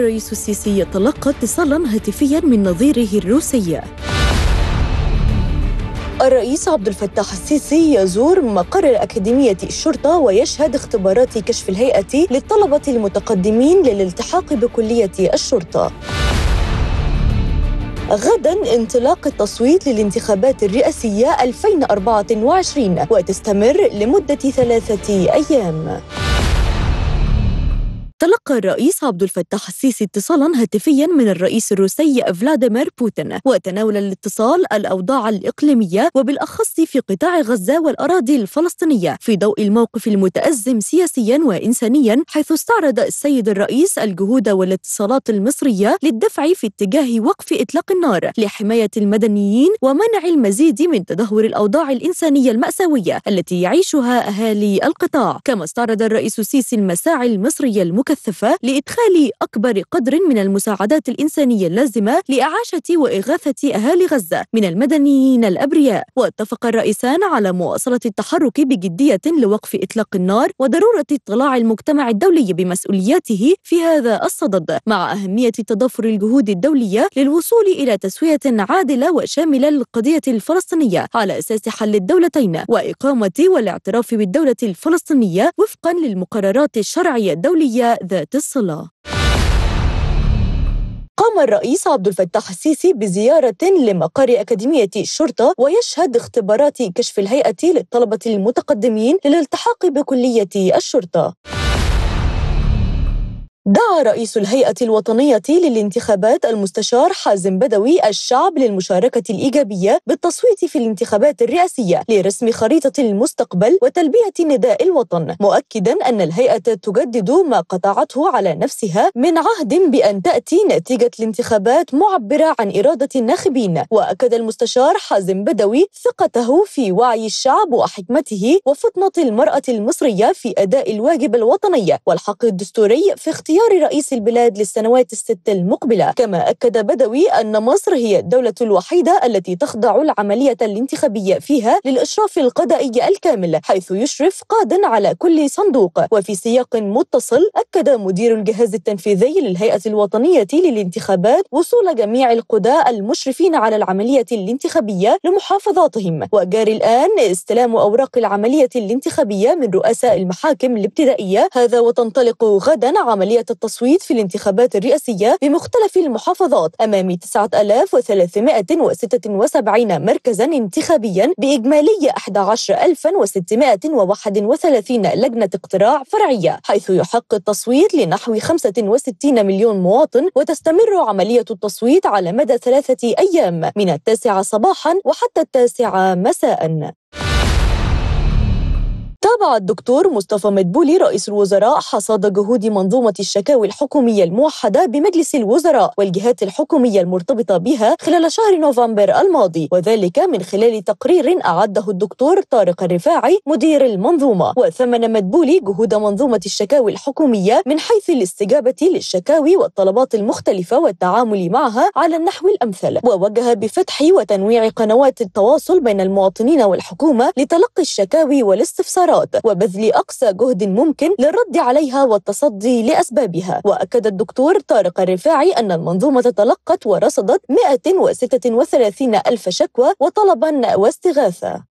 الرئيس السيسي يتلقى اتصالا هاتفيا من نظيره الروسي الرئيس عبد الفتاح السيسي يزور مقر أكاديمية الشرطة ويشهد اختبارات كشف الهيئة للطلبة المتقدمين للالتحاق بكلية الشرطة. غدا انطلاق التصويت للانتخابات الرئاسية 2024 وتستمر لمدة ثلاثة أيام. تلقى الرئيس عبد الفتاح السيسي اتصالا هاتفيا من الرئيس الروسي فلاديمير بوتين وتناول الاتصال الأوضاع الإقليمية وبالأخص في قطاع غزة والأراضي الفلسطينية في ضوء الموقف المتأزم سياسيا وانسانيا حيث استعرض السيد الرئيس الجهود والاتصالات المصرية للدفع في اتجاه وقف إطلاق النار لحماية المدنيين ومنع المزيد من تدهور الأوضاع الإنسانية المأساوية التي يعيشها أهالي القطاع. كما استعرض الرئيس السيسي المساعي المصرية المك مكثفة لإدخال أكبر قدر من المساعدات الإنسانية اللازمة لإعاشة وإغاثة أهالي غزة من المدنيين الأبرياء. واتفق الرئيسان على مواصلة التحرك بجدية لوقف إطلاق النار وضرورة اطلاع المجتمع الدولي بمسؤولياته في هذا الصدد مع أهمية تضافر الجهود الدولية للوصول إلى تسوية عادلة وشاملة للقضية الفلسطينية على أساس حل الدولتين وإقامة والاعتراف بالدولة الفلسطينية وفقا للمقررات الشرعية الدولية ذات الصلة قام الرئيس عبد الفتاح السيسي بزيارة لمقر أكاديمية الشرطة ويشهد اختبارات كشف الهيئة للطلبة المتقدمين للالتحاق بكلية الشرطة. دعا رئيس الهيئة الوطنية للانتخابات المستشار حازم بدوي الشعب للمشاركة الإيجابية بالتصويت في الانتخابات الرئاسية لرسم خريطة المستقبل وتلبية نداء الوطن مؤكدا أن الهيئة تجدد ما قطعته على نفسها من عهد بأن تأتي نتيجة الانتخابات معبرة عن إرادة الناخبين وأكد المستشار حازم بدوي ثقته في وعي الشعب وحكمته وفطنة المرأة المصرية في أداء الواجب الوطني والحق الدستوري في اختيار اختيار رئيس البلاد للسنوات الست المقبلة. كما أكد بدوي أن مصر هي الدولة الوحيدة التي تخضع العملية الانتخابية فيها للإشراف القضائي الكامل حيث يشرف قادا على كل صندوق. وفي سياق متصل أكد مدير الجهاز التنفيذي للهيئة الوطنية للانتخابات وصول جميع القضاء المشرفين على العملية الانتخابية لمحافظاتهم. وجاري الآن استلام أوراق العملية الانتخابية من رؤساء المحاكم الابتدائية. هذا وتنطلق غدا عملية التصويت في الانتخابات الرئاسية بمختلف المحافظات أمام 9376 مركزا انتخابيا بإجمالي 11631 لجنة اقتراع فرعية حيث يحق التصويت لنحو 65 مليون مواطن وتستمر عملية التصويت على مدى ثلاثة أيام من التاسعة صباحا وحتى التاسعة مساء. تابع الدكتور مصطفى مدبولي رئيس الوزراء حصاد جهود منظومة الشكاوي الحكومية الموحدة بمجلس الوزراء والجهات الحكومية المرتبطة بها خلال شهر نوفمبر الماضي وذلك من خلال تقرير أعده الدكتور طارق الرفاعي مدير المنظومة. وثمن مدبولي جهود منظومة الشكاوي الحكومية من حيث الاستجابة للشكاوي والطلبات المختلفة والتعامل معها على النحو الأمثل. ووجه بفتح وتنويع قنوات التواصل بين المواطنين والحكومة لتلقي الشكاوي والاستفسارات. القرارات وبذل أقصى جهد ممكن للرد عليها والتصدي لأسبابها. وأكد الدكتور طارق الرفاعي أن المنظومة تلقت ورصدت 136 ألف شكوى وطلبا واستغاثة.